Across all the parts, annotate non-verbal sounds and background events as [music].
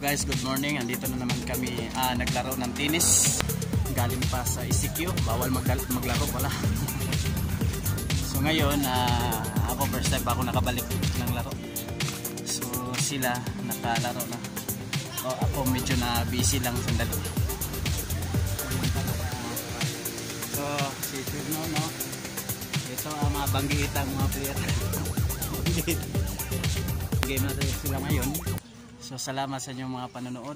guys, good morning. Andito na naman kami ah, naglaro ng tennis. Galing pa sa ECQ. Bawal magla- maglaro pala. [laughs] so ngayon, ah, ako first time pa ako nakabalik ng laro. So sila nakalaro na. O, ako medyo na busy lang sandali. So, si Sirno, no? Ito ang mga banggiitang mga player. [laughs] Game natin sila ngayon. So salamat sa inyong mga panonood.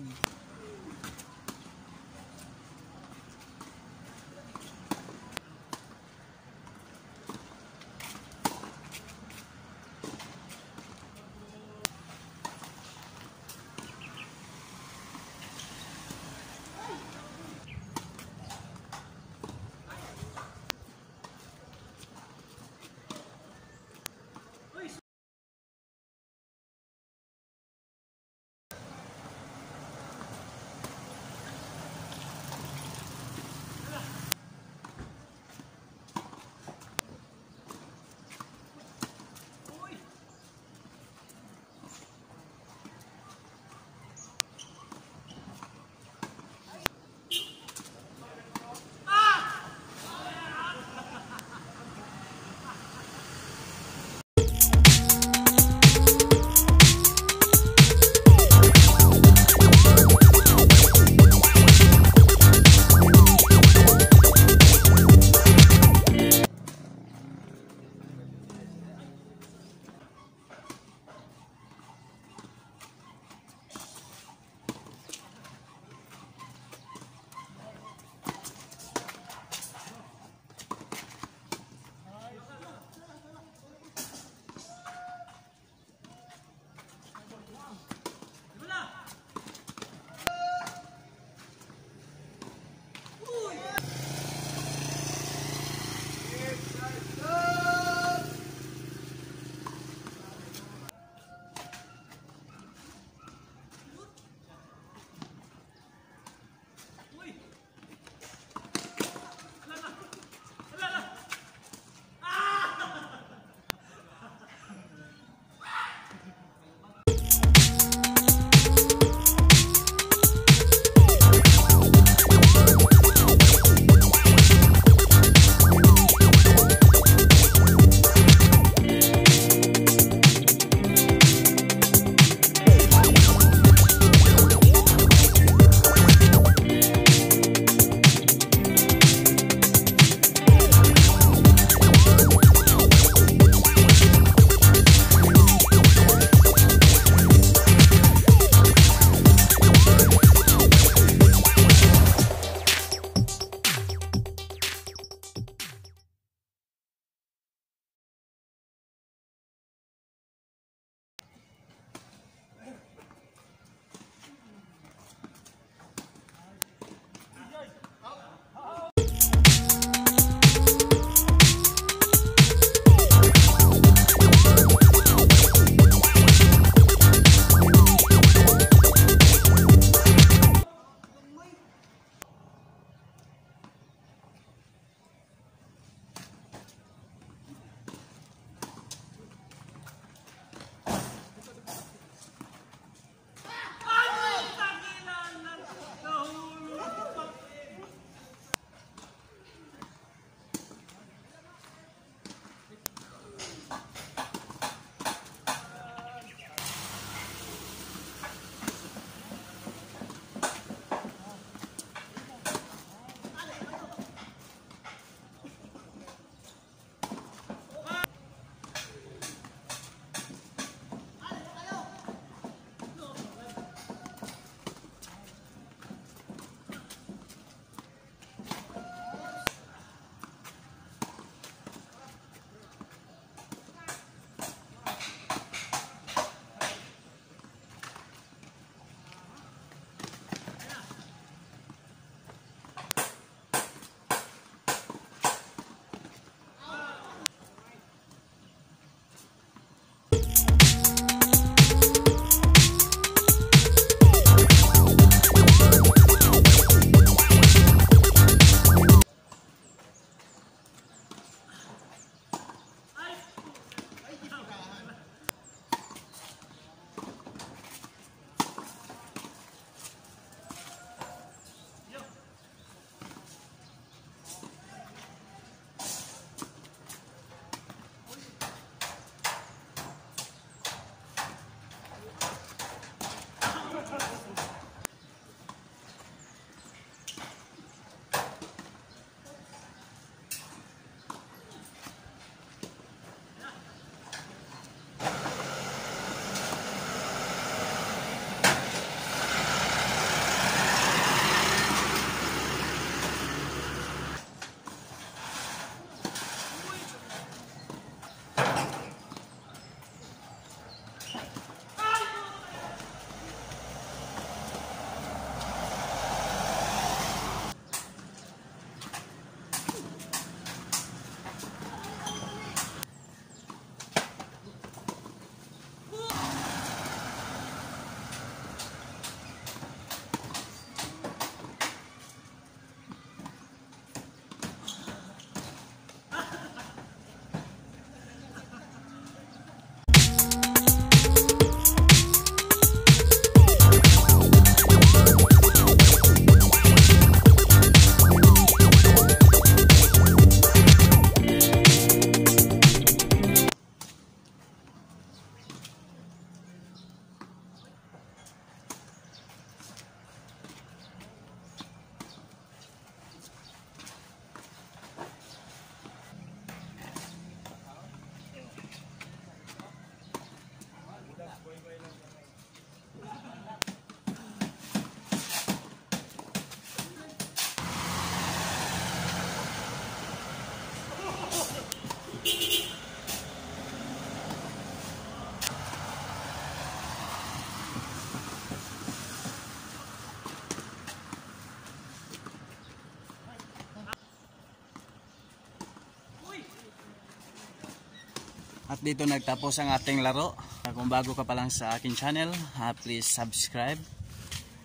At dito nagtapos ang ating laro. Ah, Kung bago ka pa lang sa akin channel, ah, please subscribe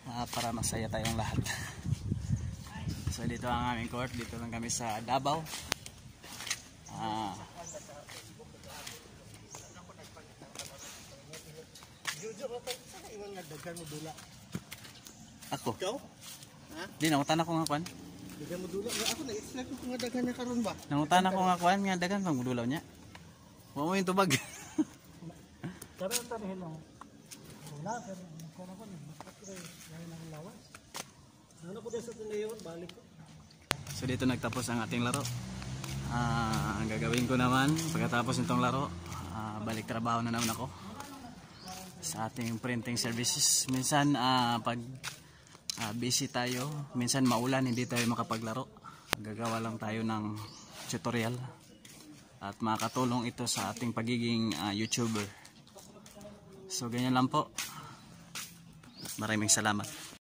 ah, para masaya tayong lahat. [laughs] So dito ang aming court, dito lang kami sa Davao. Ah, ako. Ikaw? Di nangutan ako nga kwan. Daghan mo dula. Ako na-expect ko nga daghan na karon ba? Nangutan ako nga kwan nga dagan pang gudulaw niya. Wa mo yung tubag. Pero ang tanihin lang. Wala, pero ko na ko na. Bakit ko lain ang lawas? Ano ko din sa tinayon, balik ko. So dito nagtapos ang ating laro. Ah, ang gagawin ko naman pagkatapos nitong laro, ah, balik trabaho na naman ako sa ating printing services. Minsan ah, pag busy tayo, minsan maulan hindi tayo makapaglaro. Gagawa lang tayo ng tutorial at makakatulong ito sa ating pagiging ah, YouTuber. So ganyan lang po. Maraming salamat.